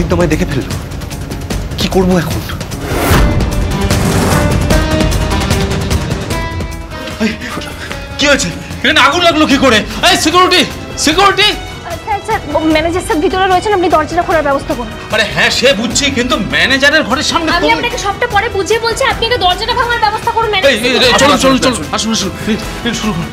রোহিত তো আমায় দেখে ফেলল কি করব এখন? কি হয়েছে? এখানে আগুন লাগল কি করে? এই সিকিউরিটি সিকিউরিটি ম্যানেজার স্যার ভিতরে রয়েছেন আপনি দরজাটা খোলার ব্যবস্থা করুন। আরে হ্যাঁ সে বুঝছি কিন্তু ম্যানেজারের ঘরের সামনে আমি আপনাকে সবটা পরে বুঝিয়ে বলছি আপনি আগে দরজাটা ভাঙার ব্যবস্থা করুন ম্যানেজার চলো চলো চলো আসুন আসুন শুরু করুন।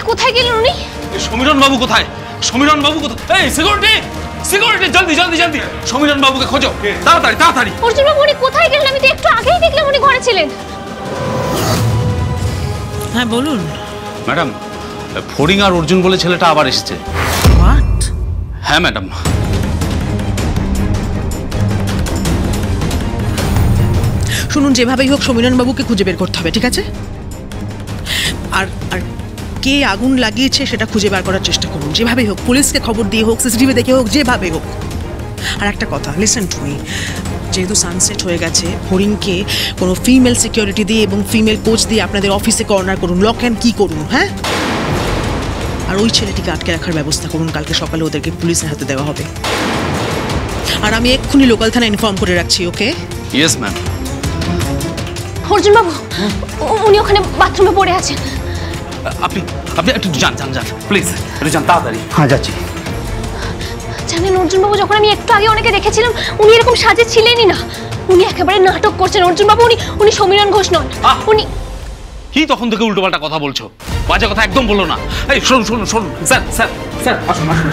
কি কোথায় গেলেন উনি? সমীরণ বাবু কোথায়? সমীরণ বাবু কোথায়? এই সিকিউরিটি সিকিউরিটি জলদি জলদি জলদি! সমীরণ বাবুকে খোঁজো তাড়াতাড়ি তাড়াতাড়ি! অর্জুন বাবু উনি কোথায় গেলেন? আমি তো একটু আগেই দেখলাম উনি ঘরে ছিলেন। হ্যাঁ বলুন। ম্যাডাম ফড়িং আর অর্জুন বলে ছেলেটা আবার এসেছে। হোয়াট হ্যাঁ ম্যাডাম। শুনুন যেভাবেই হোক সমীরণ বাবুকে খুঁজে বের করতে হবে ঠিক আছে? আর আর কে আগুন লাগিয়েছে সেটা খুঁজে বার করার চেষ্টা করুন। যেভাবেই হোক পুলিশকে খবর দিয়ে হোক সিসিটিভি দেখে হোক যেভাবে হোক। আর একটা কথা লিসেন টু মি যেহেতু সানসেট হয়ে গেছে হরিণকে কোনো ফিমেল সিকিউরিটি দিয়ে এবং ফিমেল কোচ দিয়ে আপনাদের অফিসে কর্নার করুন লক অ্যান্ড কী করুন হ্যাঁ? আর ওই ছেলেটিকে আটকে রাখার ব্যবস্থা করুন কালকে সকালে ওদেরকে পুলিশের হাতে দেওয়া হবে। আর আমি এক্ষুনি লোকাল থানা ইনফর্ম করে রাখছি ওকে ইয়েস ম্যাম অর্জুন বাবু উনি ওখানে বাথরুমে পড়ে আছেন। আপনি আপনি একটু যান যান যান। প্লিজ একটু যান তাড়াতাড়ি। হ্যাঁ যাচ্ছি। জানেন অর্জুন বাবু যখন আমি একটু আগে ওনাকে দেখেছিলাম উনি এরকম সাজে ছিলেনই না। উনি একেবারে নাটক করছেন। অর্জুন বাবু উনি উনি সমীরণ ঘোষ নন। উনি কি তখন থেকে উল্টোপাল্টা কথা বলছো? বাজে কথা একদম বলো না। এই শুনুন শুনুন শুনুন। স্যার স্যার স্যার আসুন আসুন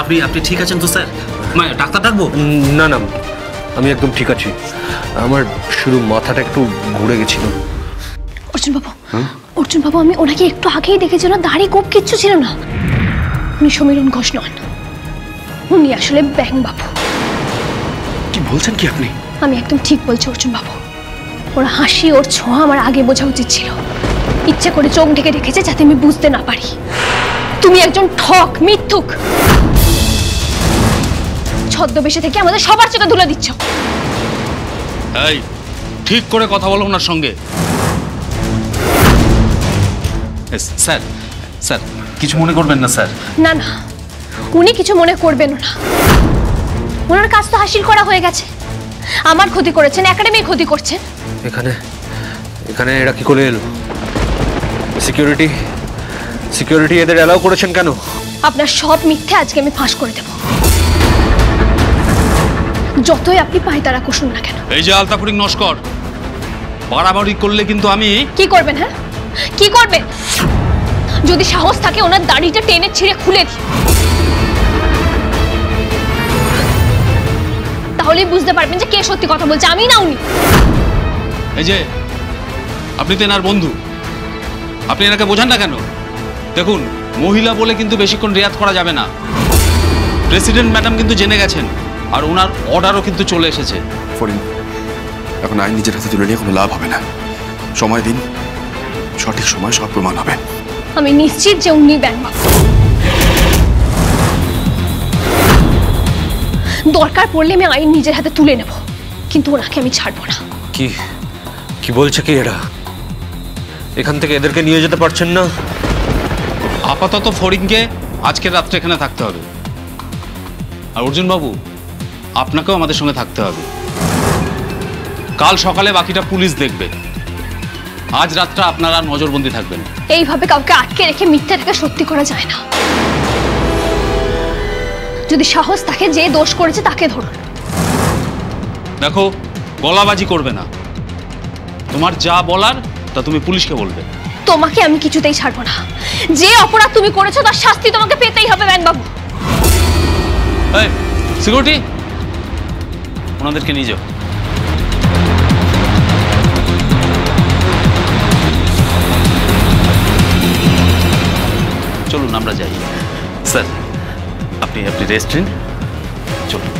আপনি আপনি ঠিক আছেন তো স্যার? মানে ডাক্তার ডাকবো? না না আমি একদম ঠিক আছি। আমার শুধু মাথাটা একটু ঘুরে গেছিল। অর্জুন বাবু অর্জুন বাবু আমি ওনাকে একটু আগেই দেখেছি ওনার দাড়ি কোপ কিচ্ছু ছিল না। উনি সমীরণ ঘোষ নন। উনি আসলে ব্যাং বাবু। কি বলছেন কি আপনি? আমি একদম ঠিক বলছি অর্জুন বাবু। ওর হাসি ওর ছোঁয়া আমার আগে বোঝা উচিত ছিল। ইচ্ছে করে চোখ ঢেকে রেখেছে যাতে আমি বুঝতে না পারি। তুমি একজন ঠক মিথ্যুক। ছদ্মবেশে থেকে আমাদের সবার চোখে ধুলে দিচ্ছ। এই ঠিক করে কথা বলো ওনার সঙ্গে। স্যার স্যার কিছু মনে করবেন না স্যার। না না উনি কিছু মনে করবেন না। ওনার কাজ তো হাসিল করা হয়ে গেছে। আমার ক্ষতি করেছেন একাডেমির ক্ষতি করছেন। এখানে এখানে এরা কি করে এলো? সিকিউরিটি সিকিউরিটি এদের অ্যালাউ করেছেন কেন? আপনার সব মিথ্যে আজকে আমি ফাঁস করে দেব। যতই আপনি পায়তারা কষুন না কেন। এই যে আলতাফুরিং নস্কর বাড়াবাড়ি করলে কিন্তু আমি কি করবেন হ্যাঁ? কি করবেন যদি সাহস থাকে ওনার দাড়িটা টেনে ছিঁড়ে খুলে দিই। তাহলেই বুঝতে পারবেন যে কে সত্যি কথা বলছে। আমি না উনি। এই যে আপনি তো এনার বন্ধু। আপনি এনাকে বোঝান না কেন? দেখুন মহিলা বলে কিন্তু বেশিক্ষণ রেয়াত করা যাবে না। প্রেসিডেন্ট ম্যাডাম কিন্তু জেনে গেছেন আর ওনার অর্ডারও কিন্তু চলে এসেছে। ফরিন এখন আইন নিজের হাতে তুলে নিয়ে কোনো লাভ হবে না। সময় দিন। সঠিক সময় সব প্রমাণ হবে। আমি নিশ্চিত যে উনি ব্যাংবাবু দরকার পড়লে আমি আইন নিজের হাতে তুলে নেব কিন্তু ওনাকে আমি ছাড়বো না। কি? কি বলছে কি এরা? এখান থেকে এদেরকে নিয়ে যেতে পারছেন না? আপাতত ফরিংকে আজকের রাত্রে এখানে থাকতে হবে। আর অর্জুন বাবু আপনাকেও আমাদের সঙ্গে থাকতে হবে। কাল সকালে বাকিটা পুলিশ দেখবে। আজ রাতটা আপনারা নজরবন্দি থাকবেন। এইভাবে কাউকে আটকে রেখে মিথ্যাটাকে সত্যি করা যায় না। যদি সাহস থাকে যে দোষ করেছে তাকে ধরুন। দেখো গলাবাজি করবে না। তোমার যা বলার তা তুমি পুলিশকে বলবে। তোমাকে আমি কিছুতেই ছাড়বো না। যে অপরাধ তুমি করেছ তার শাস্তি তোমাকে পেতেই হবে এই সিকিউরিটি ওনাদেরকে নিয়ে যাও। চলুন আমরা যাই। স্যার আপনি আপনি রেস্ট নিন। চলুন।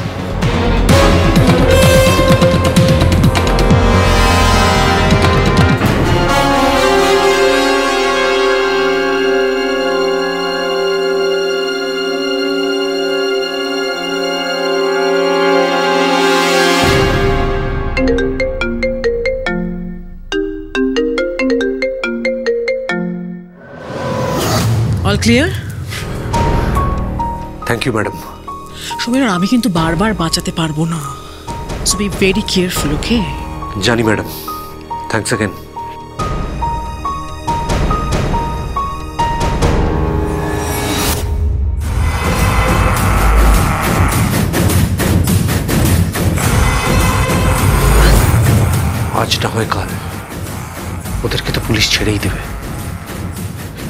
All clear thank you madam Samiran আমি কিন্তু বারবার বাঁচাতে পারব না। So be very careful okay জানি ম্যাডাম থ্যাংকস অ্যাগেন আজ না হয় কাল ওদেরকে তো পুলিশ ছেড়েই দেবে।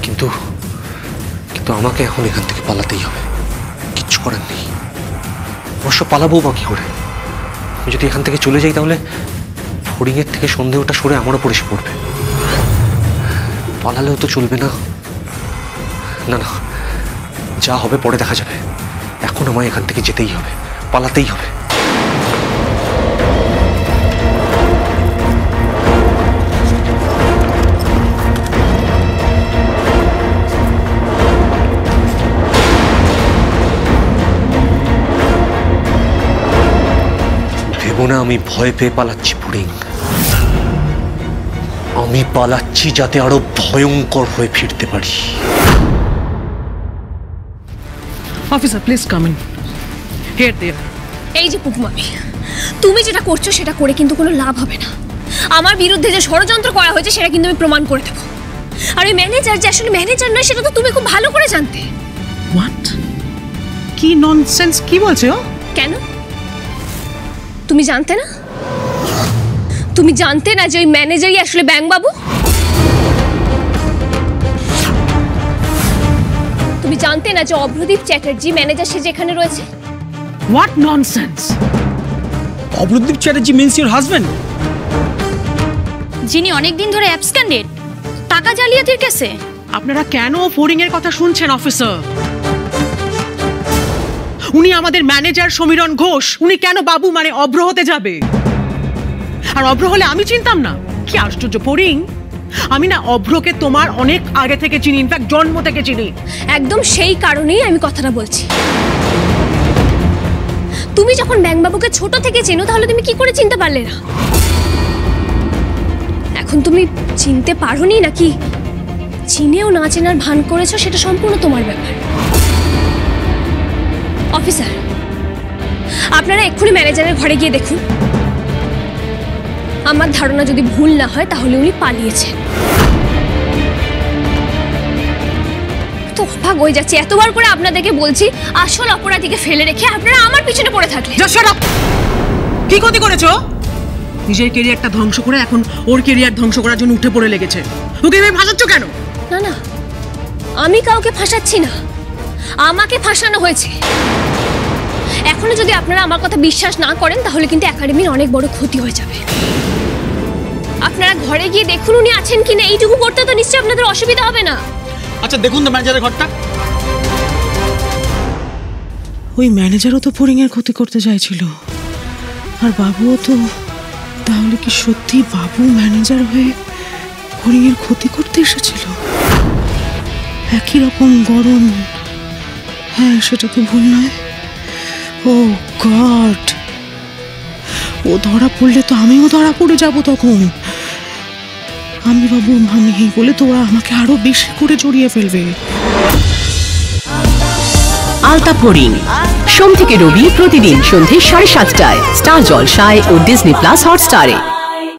কিন্তু কিন্তু আমাকে এখন এখান থেকে পালাতেই হবে। কিচ্ছু করার নেই। অবশ্য পালাবো বা কী করে। আমি যদি এখান থেকে চলে যাই তাহলে ফড়িংয়ের থেকে সন্দেহটা সরে আমারও এসে পড়বে। পালালেও তো চলবে না। না না, যা হবে পরে দেখা যাবে। এখন আমায় এখান থেকে যেতেই হবে, পালাতেই হবে। ভেবো না আমি ভয় পেয়ে পালাচ্ছি পুডিং। আমি পালাচ্ছি যাতে আরও ভয়ঙ্কর হয়ে ফিরতে পারি। Officer please come in. Here there এই যে পুকুমামি তুমি যেটা করছ সেটা করে কিন্তু কোনো লাভ হবে না। আমার বিরুদ্ধে যে ষড়যন্ত্র করা হয়েছে সেটা কিন্তু আমি প্রমাণ করে দেবো। আর ওই ম্যানেজার যে আসলে ম্যানেজার নয় সেটা তো তুমি খুব ভালো করে জানতে। হোয়াট কি ননসেন্স কি বলছে তুমি জানতে না? তুমি জানতে না যে ওই ম্যানেজারই আসলে ব্যাংকবাবু? তুমি জানতে না যে অভ্রদীপ চ্যাটার্জি ম্যানেজার সে যেখানে রয়েছে? What nonsense Abhradeep Chatterjee means your husband যিনি অনেকদিন ধরে অ্যাবসক্যান্ডেড টাকা জালিয়াতির কেসে। আপনারা কেন ফোরিং এর কথা শুনছেন অফিসার উনি আমাদের ম্যানেজার সমীরণ ঘোষ। উনি কেন বাবু মানে অভ্র হতে যাবে? আর অভ্র হলে আমি চিনতাম না। কি আশ্চর্য ফোরিং আমি না অভ্রকে তোমার অনেক আগে থেকে চিনি ইনফ্যাক্ট জন্ম থেকে চিনি। একদম সেই কারণেই আমি কথাটা বলছি। তুমি যখন ব্যাংকবাবুকে ছোট থেকে চেনো, তাহলে তুমি কি করে চিনতে পারলে না? এখন তুমি চিনতে পারোনি নাকি? চিনেও না চেনার ভান করেছ, সেটা সম্পূর্ণ তোমার ব্যাপার। অফিসার আপনারা এক্ষুনি ম্যানেজারের ঘরে গিয়ে দেখুন। আমার ধারণা যদি ভুল না হয় তাহলে উনি পালিয়েছেন। তো অবাক হয়ে যাচ্ছে। এতবার করে আপনাদেরকে বলছি আসল অপরাধীকে ফেলে রেখে আপনারা আমার পিছনে পড়ে কি ক্ষতি করেছ? নিজের কেরিয়ারটা ধ্বংস করে এখন ওর কেরিয়ার ধ্বংস করার জন্য উঠে পড়ে লেগেছে। ওকে এভাবে ভাসাচ্ছ কেন? না না আমি কাউকে ফাঁসাচ্ছি না। আমাকে ফাঁসানো হয়েছে। এখনও যদি আপনারা আমার কথা বিশ্বাস না করেন তাহলে কিন্তু একাডেমির অনেক বড় ক্ষতি হয়ে যাবে। আপনারা ঘরে গিয়ে দেখুন উনি আছেন কিনা এইটুকু করতে তো নিশ্চয়ই আপনাদের অসুবিধা হবে না। আচ্ছা দেখুন তো ম্যানেজারের ঘরটা। ওই ম্যানেজারও তো ফোরিং এর ক্ষতি করতে চাইছিল। আর বাবুও তো তাহলে কি সত্যি বাবু ম্যানেজার হয়ে ফোরিং এর ক্ষতি করতে এসেছিল? একই রকম গরম হ্যাঁ সেটা তো ভুল নয়। ও গড। ও ধরা পড়লে তো আমিও ধরা পড়ে যাব তখন। আমি বাবু, আমি বলে তো ওরা আমাকে আরও বেশি করে জড়িয়ে ফেলবে। আলতা ফড়িং। সোম থেকে রবি প্রতিদিন সন্ধে সাড়ে সাতটায়। স্টার জলসায় ও ডিজনি প্লাস হটস্টারে।